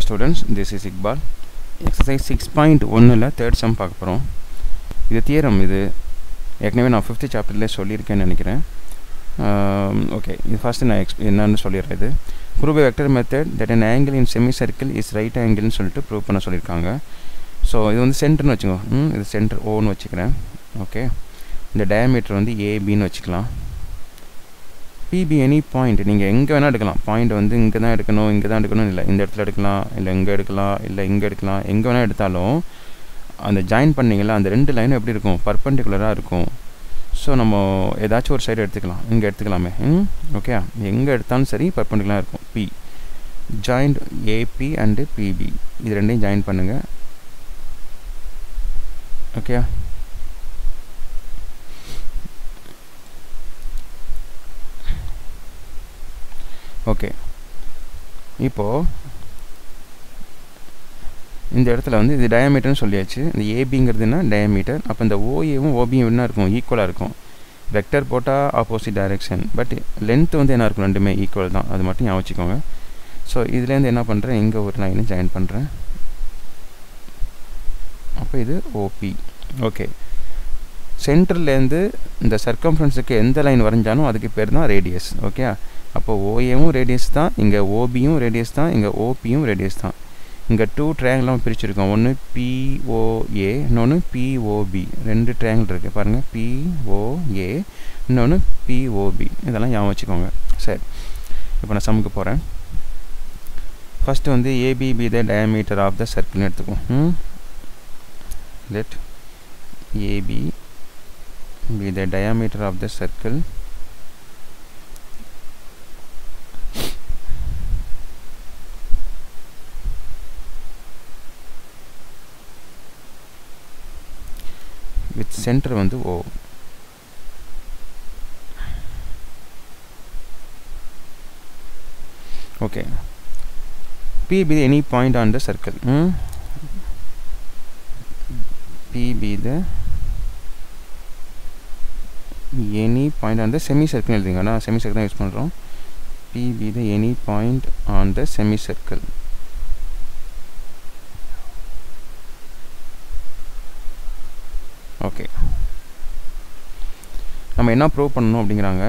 Hello students this is Iqbal exercise six point ஒன்றில் third sum பார்க்க போகிறோம் இது தியரம் இது ஏற்கனவே நான் ஃபிஃப்த்து சாப்டர்லேயே சொல்லியிருக்கேன்னு நினைக்கிறேன். ஓகே இது ஃபஸ்ட்டு நான் எக்ஸ் என்னன்னு சொல்லிடுறேன் இது. Prove vector method that an angle in semi circle is right ஆங்கிள்னு சொல்லிட்டு ப்ரூவ் பண்ண சொல்லியிருக்காங்க. ஸோ இது வந்து சென்டர்னு வச்சுக்கோ. ம் இது சென்டர் ஓன்னு வச்சுக்கிறேன். ஓகே இந்த டயமீட்டர் வந்து ஏபின்னு வச்சுக்கலாம். பிபி எனி பாயிண்ட் நீங்கள் எங்கே வேணால் எடுக்கலாம். பாயிண்ட் வந்து இங்கே தான் எடுக்கணும் இங்கே தான் எடுக்கணும் இல்லை இந்த இடத்துல எடுக்கலாம் இல்லை இங்கே எடுக்கலாம் இல்லை இங்கே எடுக்கலாம் எங்கே வேணால் எடுத்தாலும் அந்த ஜாயின் பண்ணிங்களா அந்த ரெண்டு லைனும் எப்படி இருக்கும்? பர்பண்டிகுலராக இருக்கும். ஸோ நம்ம ஏதாச்சும் ஒரு சைடு எடுத்துக்கலாம். இங்கே எடுத்துக்கலாமே. ம்? ஓகே எங்கே எடுத்தாலும் சரி பர்பண்டிகுலராக இருக்கும். P joint AP and BP இது ரெண்டையும் ஜாயின் பண்ணுங்கள் ஓகே ஓகே இப்போது இந்த இடத்துல வந்து இது டயாமீட்டர்னு சொல்லியாச்சு. இந்த ஏபிங்கிறதுனா டயாமீட்டர் அப்போ இந்த ஓஏவும் ஓபியும் என்ன இருக்கும்? ஈக்குவலாக இருக்கும். வெக்டர் போட்டால் ஆப்போசிட் டைரெக்ஷன் பட் லென்த் வந்து என்ன இருக்கும்? ரெண்டுமே ஈக்குவல் தான். அது மட்டும் ஞாபகம் வச்சுக்கோங்க. ஸோ இதுலேருந்து என்ன பண்ணுறேன் இங்கே ஒரு லைனை ஜாயின் பண்ணுறேன் அப்போ இது ஓபி ஓகே சென்டர்லேருந்து இந்த சர்க்கம்ஃபரன்ஸுக்கு எந்த லைன் வரைஞ்சாலும் அதுக்கு பேர் தான் ரேடியஸ் ஓகே அப்போ ஓஏவும் ரேடியஸ் தான் இங்கே ஓபியும் ரேடியஸ் தான் இங்கே ஓபியும் ரேடியஸ் தான். இங்கே டூ ட்ரையாங்கிளாக பிரிச்சுருக்கோம். ஒன்று பிஓஏ இன்னொன்று பிஓபி ரெண்டு ட்ரையாங்கிள் இருக்குது பாருங்கள் பிஓஏ இன்னொன்று பிஓபி இதெல்லாம் ஞாபகம் வச்சுக்கோங்க. சரி. இப்போ நான் சமுக்கு போகிறேன் ஃபஸ்ட்டு வந்து AB be the diameter of the சர்க்கிள்னு எடுத்துக்குவோம். Let AB be the diameter of the circle with centre வந்து O. Okay P be any point on the circle? Hmm? P the any point on the semicircle எழுதிங்க. நான் semi circle தான் use பண்ணுறோம் P be the any point on the semicircle okay நம்ம என்ன prove பண்ணணும் அப்படிங்கிறாங்க?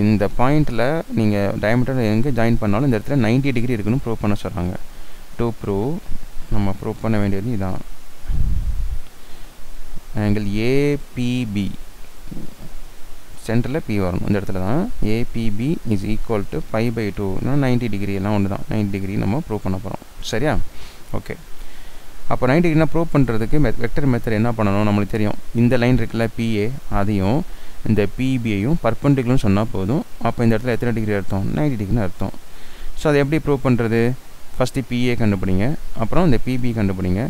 இந்த பாயிண்ட்டில் நீங்கள் டயமீட்டர் எங்கே ஜாயின் பண்ணாலும் இந்த இடத்துல நைன்டி டிகிரி இருக்குன்னு ப்ரூவ் பண்ண சொல்கிறாங்க டு ப்ரூவ் நம்ம ப்ரூவ் பண்ண வேண்டியது இதான். ஆங்கிள் ஏபிபி சென்டரில் பி வரணும் இந்த இடத்துல தான். APB is equal to five by டூனா நைன்டி டிகிரி எல்லாம் ஒன்று தான் நைன்டி டிகிரி நம்ம ப்ரூவ் பண்ண போகிறோம் சரியா? ஓகே அப்போ நைன்டி டிகிரினா ப்ரூவ் பண்ணுறதுக்கு மெத் வெக்டர் மெத்தட் என்ன பண்ணணும்? நம்மளுக்கு தெரியும். இந்த லைன் இருக்குல்ல பிஏ அதையும் இந்த பிபியையும் பர்பண்டிகுலர்னு சொன்னால் போதும். அப்போ இந்த இடத்துல எத்தனை டிகிரி அர்த்தம்? நைன்டி டிகிரின்னு அர்த்தம். ஸோ அதை எப்படி ப்ரூவ் பண்ணுறது ஃபஸ்ட்டு பிஏ கண்டுபிடிங்க. அப்புறம் இந்த பிபி கண்டுபிடிங்க.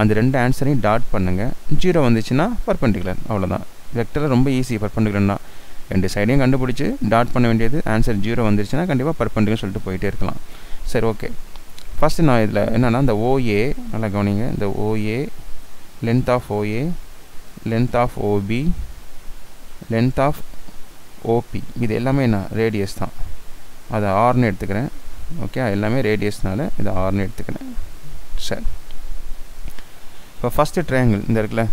அந்த ரெண்டு ஆன்சரையும் டாட் பண்ணுங்கள் ஜீரோ வந்துச்சுன்னா பர்பண்டிகுலர் அவ்வளோதான் வெக்டரில் ரொம்ப ஈஸி பர்பண்டிகுலர்னா ரெண்டு சைடையும் கண்டுபிடிச்சி டாட் பண்ண வேண்டியது. ஆன்சர் ஜீரோ வந்துருச்சுன்னா கண்டிப்பாக பர்பண்டிகுலர் சொல்லிட்டு போயிட்டே இருக்கலாம். சரி ஓகே ஃபஸ்ட்டு நான் இதில் என்னென்னா இந்த ஓஏ நல்லா கவனிங்க. இந்த OA length of OA length of OB length of OB இது எல்லாமே என்ன ரேடியஸ் தான். அதை ஆர்னு எடுத்துக்கிறேன். ஓகே எல்லாமே ரேடியஸ்னால இதை ஆர்னு எடுத்துக்கிறேன். சரி இப்போ ஃபஸ்ட்டு ட்ரையாங்கிள் இந்த இருக்குல்ல?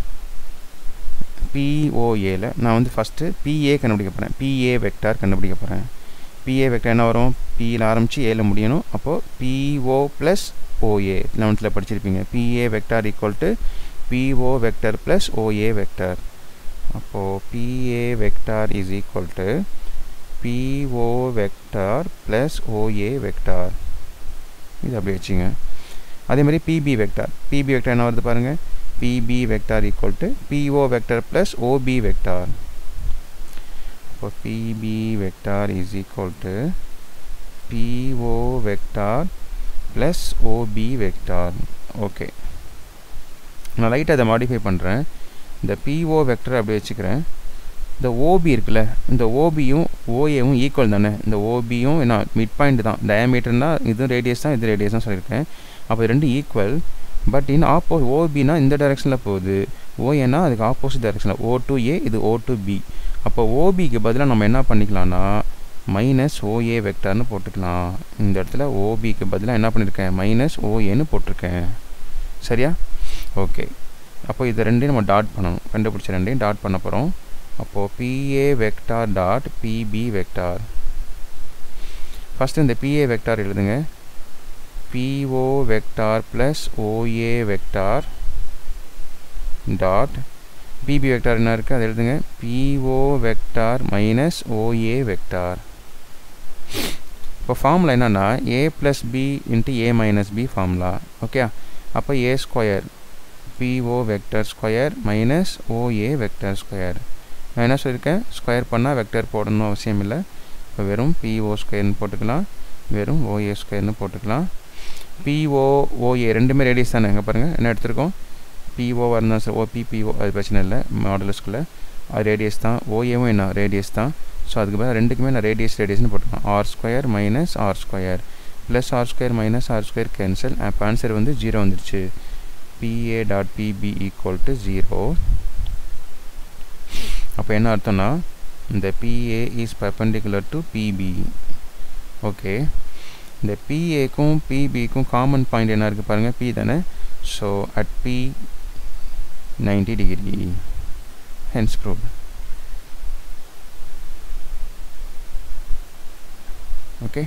பிஓஏல நான் வந்து ஃபஸ்ட்டு பிஏ கண்டுபிடிக்க போகிறேன் பிஏ வெக்டார் கண்டுபிடிக்க போகிறேன் பிஏ வெக்டார் என்ன வரும்? பியில் ஆரம்பித்து ஏல முடியணும். அப்போது பிஓ ப்ளஸ் ஓஏ லெவன்த்தில் படிச்சிருப்பீங்க. PA vector equal to PO vector plus OA vector அப்போது PA vector is equal to PO vector plus OA vector இது அப்படி வச்சுங்க. அதே மாதிரி பிபி வெக்டார் பிபி வெக்டார் என்ன வருது பாருங்கள் PB vector equal to PO vector plus OB vector. அப்போ PB vector is equal to PO vector plus OB vector. Okay நான் லைட்டாக அதை மாடிஃபை பண்ணுறேன் இந்த பிஓ வெக்டர் அப்படி வச்சுக்கிறேன். இந்த ஓபி இருக்குல்ல இந்த ஓபியும் ஓஏவும் ஈக்குவல் தானே. இந்த ஓபியும் என்ன மிட் பாயிண்ட் தான். டயமீட்டர்னால் இது ரேடியஸ் தான் இது ரேடியஸ் தான் சொல்லியிருக்கேன். அப்போ ரெண்டு ஈக்குவல் பட் இன்னும் ஆப்போ ஓபினா இந்த டைரெக்ஷனில் போகுது. ஓஏனா அதுக்கு ஆப்போசிட் டைரெக்ஷனில் ஓ டு ஏ இது ஓ டு பி அப்போ ஓபிக்கு பதிலாக நம்ம என்ன பண்ணிக்கலாம்னா மைனஸ் ஓஏ வெக்டர்னு போட்டுக்கலாம். இந்த இடத்துல ஓபிக்கு பதிலாக என்ன பண்ணியிருக்கேன் மைனஸ் ஓஏன்னு போட்டிருக்கேன். சரியா? ஓகே அப்போ இது ரெண்டையும் நம்ம டாட் பண்ணணும். கண்டுபிடிச்ச ரெண்டையும் டாட் பண்ண போகிறோம் அப்போது PA vector dot PB vector first இந்த பிஏ வெக்டார் எழுதுங்க. PO vector plus OA vector dot PB vector என்ன இருக்குது அதை எழுதுங்க. PO vector minus OA vector இப்போ ஃபார்முலா என்னென்னா A plus B into A minus B formula okay அப்போ A square PO vector square minus OA vector square நான் என்ன சொல்லியிருக்கேன் ஸ்கொயர் பண்ணால் வெக்டர் போடணும்னு அவசியம் இல்லை. இப்போ வெறும் பிஓ ஸ்கொயர்னு போட்டுக்கலாம். வெறும் ஓஏ ஸ்கொயர்னு போட்டுக்கலாம். பிஓ ஓஏ ரெண்டுமே ரேடியஸ் தானே? எங்கே பாருங்கள் என்ன எடுத்திருக்கோம்? பிஓவாக இருந்தால் சார் ஓபிபிஓ அது பிரச்சனை இல்லை. மாடலஸ்குள்ளே அது ரேடியஸ் தான். ஓஏவும் என்ன? ரேடியஸ் தான். ஸோ அதுக்கு பதிலாக ரெண்டுக்குமே நான் ரேடியஸ் ரேடியஸ்னு போட்டுக்கலாம். R square minus R square plus R square minus R square cancel அப்போ ஆன்சர் வந்து ஜீரோ வந்துருச்சு. PA dot PB equal to zero அப்போ என்ன அர்த்தம்னா இந்த PA is perpendicular to PB okay இந்த பிஏக்கும் பிபிக்கும் காமன் பாயிண்ட் என்ன இருக்குது பாருங்கள் பி தானே? So at P ninety degree hence prove okay